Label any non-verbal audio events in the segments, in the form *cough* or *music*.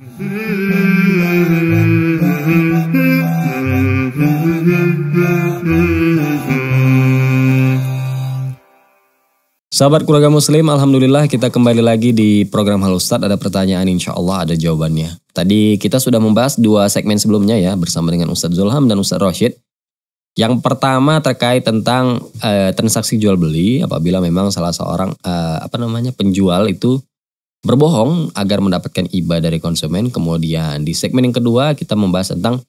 Sahabat keluarga muslim, Alhamdulillah kita kembali lagi di program Halo Ustadz. Ada pertanyaan insya Allah ada jawabannya. Tadi kita sudah membahas dua segmen sebelumnya ya bersama dengan Ustadz Zulham dan Ustadz Rashid. Yang pertama terkait tentang uh, transaksi jual beli apabila memang salah seorang uh, apa namanya penjual itu berbohong agar mendapatkan iba dari konsumen. Kemudian di segmen yang kedua kita membahas tentang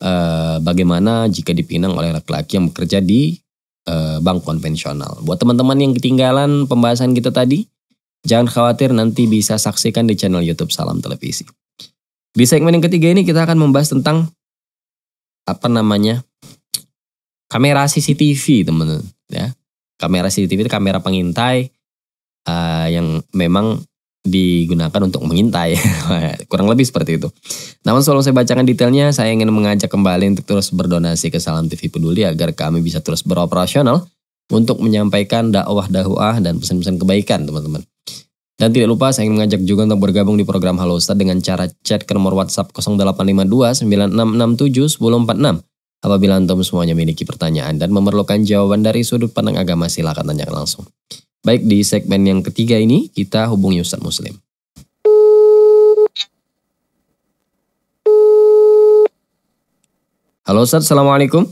uh, bagaimana jika dipinang oleh laki-laki yang bekerja di uh, bank konvensional. Buat teman-teman yang ketinggalan pembahasan kita tadi, jangan khawatir nanti bisa saksikan di channel YouTube Salam Televisi. Di segmen yang ketiga ini kita akan membahas tentang apa namanya kamera CCTV teman-teman ya. Kamera CCTV itu kamera pengintai uh, yang memang digunakan untuk mengintai. *laughs* Kurang lebih seperti itu. Namun sebelum saya bacakan detailnya, saya ingin mengajak kembali untuk terus berdonasi ke Salam TV Peduli agar kami bisa terus beroperasional untuk menyampaikan dakwah dakwah dan pesan-pesan kebaikan teman-teman. Dan tidak lupa saya ingin mengajak juga untuk bergabung di program Halo Ustaz dengan cara chat ke nomor WhatsApp 0852 9667 1046. Apabila antum semuanya memiliki pertanyaan dan memerlukan jawaban dari sudut pandang agama silakan tanyakan langsung. Baik, di segmen yang ketiga ini kita hubungi Ustaz Muslim. Halo Ustaz, Assalamualaikum.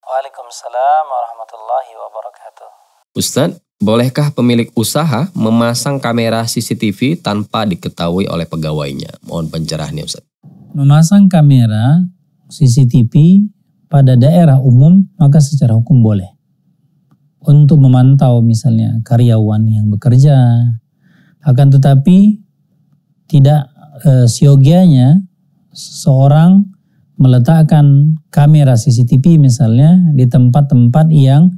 Waalaikumsalam warahmatullahi wabarakatuh. Ustaz, bolehkah pemilik usaha memasang kamera CCTV tanpa diketahui oleh pegawainya? Mohon pencerahannya Ustaz. Memasang kamera CCTV pada daerah umum maka secara hukum boleh untuk memantau misalnya karyawan yang bekerja. Akan tetapi tidak e, siogianya seorang meletakkan kamera CCTV misalnya di tempat-tempat yang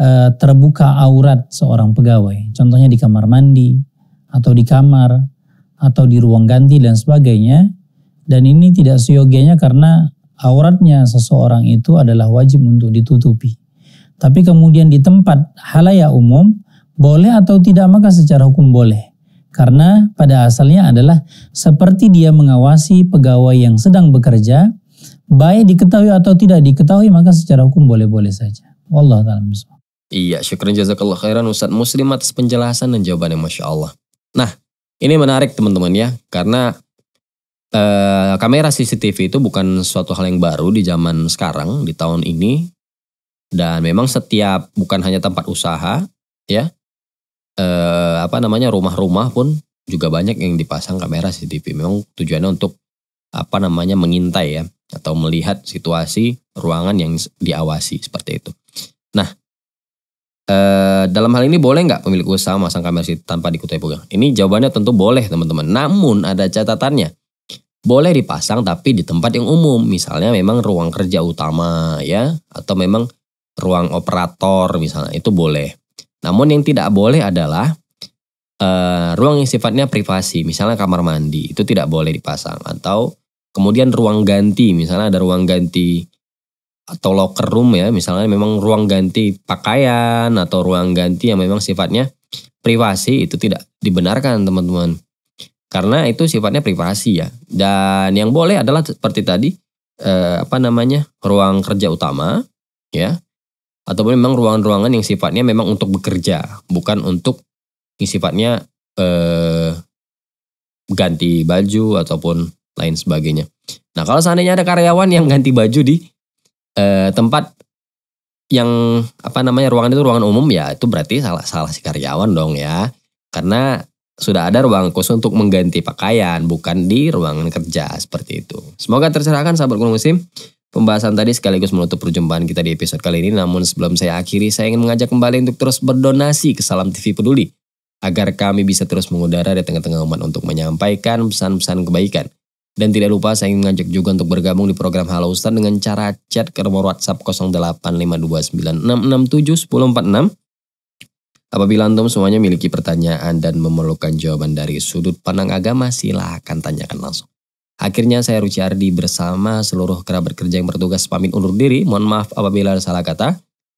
e, terbuka aurat seorang pegawai. Contohnya di kamar mandi atau di kamar atau di ruang ganti dan sebagainya. Dan ini tidak siogianya karena auratnya seseorang itu adalah wajib untuk ditutupi. Tapi kemudian di tempat halaya umum, boleh atau tidak maka secara hukum boleh. Karena pada asalnya adalah seperti dia mengawasi pegawai yang sedang bekerja, baik diketahui atau tidak diketahui maka secara hukum boleh-boleh saja. Wallah ta'ala Iya, syukur jazakallah khairan Ustaz Muslim atas penjelasan dan jawabannya Masya Allah. Nah, ini menarik teman-teman ya, karena eh, kamera CCTV itu bukan suatu hal yang baru di zaman sekarang, di tahun ini, dan memang setiap bukan hanya tempat usaha ya eh, apa namanya rumah-rumah pun juga banyak yang dipasang kamera CCTV memang tujuannya untuk apa namanya mengintai ya atau melihat situasi ruangan yang diawasi seperti itu. Nah eh, dalam hal ini boleh nggak pemilik usaha masang kamera CCTV tanpa diketahui pegang? Ini jawabannya tentu boleh teman-teman. Namun ada catatannya. Boleh dipasang tapi di tempat yang umum. Misalnya memang ruang kerja utama ya atau memang ruang operator misalnya itu boleh. Namun yang tidak boleh adalah uh, ruang yang sifatnya privasi, misalnya kamar mandi itu tidak boleh dipasang atau kemudian ruang ganti, misalnya ada ruang ganti atau locker room ya, misalnya memang ruang ganti pakaian atau ruang ganti yang memang sifatnya privasi itu tidak dibenarkan teman-teman. Karena itu sifatnya privasi ya. Dan yang boleh adalah seperti tadi eh, apa namanya? ruang kerja utama ya ataupun memang ruangan-ruangan yang sifatnya memang untuk bekerja, bukan untuk yang sifatnya eh, ganti baju ataupun lain sebagainya. Nah kalau seandainya ada karyawan yang ganti baju di eh, tempat yang apa namanya ruangan itu ruangan umum ya itu berarti salah salah si karyawan dong ya karena sudah ada ruang khusus untuk mengganti pakaian bukan di ruangan kerja seperti itu. Semoga tercerahkan sahabat muslim. Pembahasan tadi sekaligus menutup perjumpaan kita di episode kali ini. Namun sebelum saya akhiri, saya ingin mengajak kembali untuk terus berdonasi ke Salam TV Peduli. Agar kami bisa terus mengudara di tengah-tengah umat untuk menyampaikan pesan-pesan kebaikan. Dan tidak lupa saya ingin mengajak juga untuk bergabung di program Halo Ustaz dengan cara chat ke nomor WhatsApp 085296671046. Apabila antum semuanya memiliki pertanyaan dan memerlukan jawaban dari sudut pandang agama, silahkan tanyakan langsung. Akhirnya saya Ruci Ardi bersama seluruh kerabat kerja yang bertugas pamit undur diri. Mohon maaf apabila ada salah kata.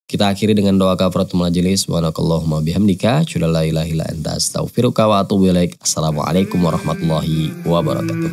Kita akhiri dengan doa kafaratul majelis. Subhanakallahumma bihamdika. Assalamualaikum warahmatullahi wabarakatuh.